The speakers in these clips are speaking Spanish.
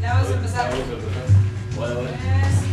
Ya vamos a empezar. A empezar. Bueno, bueno.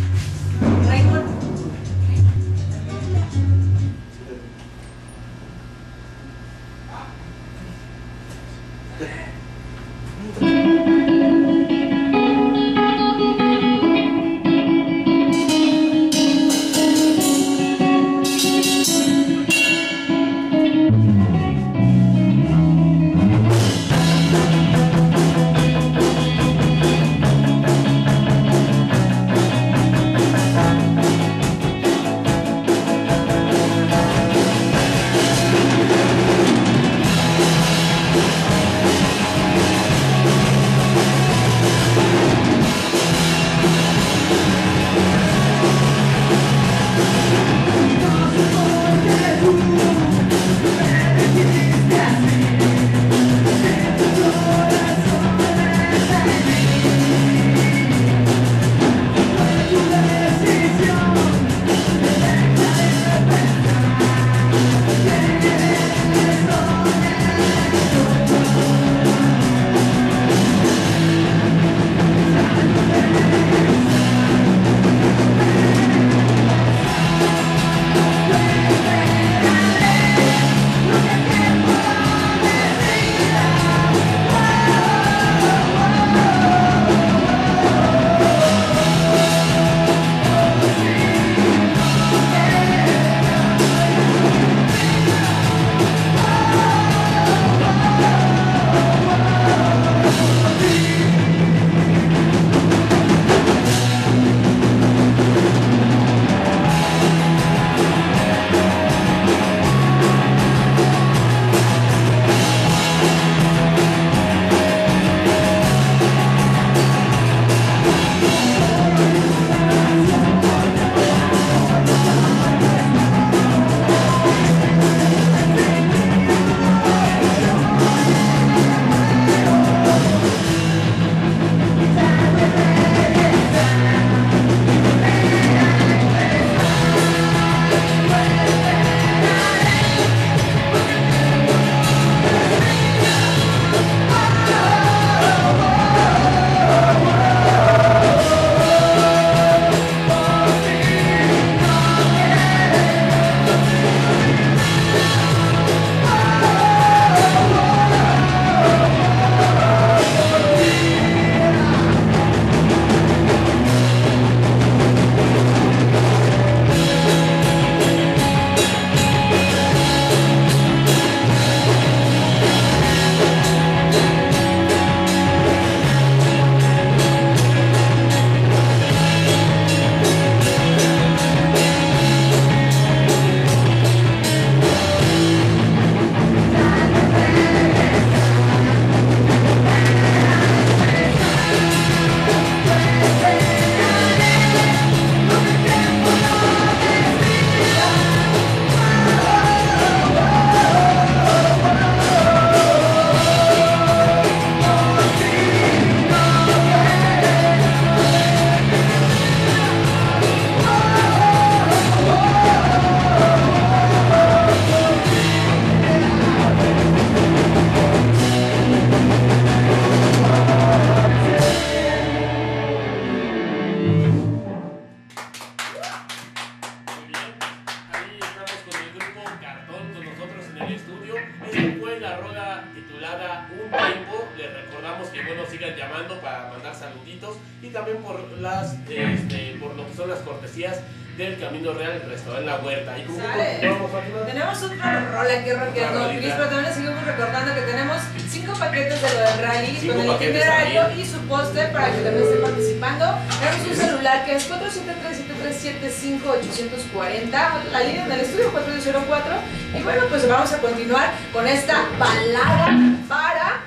Las este, por lo que son las cortesías del Camino Real el restaurante La Huerta. ¿Y continuamos, Fátima? Tenemos otra rola aquí rockeando. Cris, pero también seguimos recordando que tenemos cinco paquetes de lo del rally Cinco con el itinerario y su póster para que también estén participando. Tenemos un celular que es 473-737-5840, la línea del estudio 404. Y bueno, pues vamos a continuar con esta balada para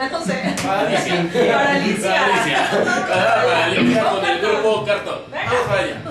no sé. Para Alicia. Para Alicia. Para Alicia. Para Alicia con el grupo Cartón. Vamos para allá.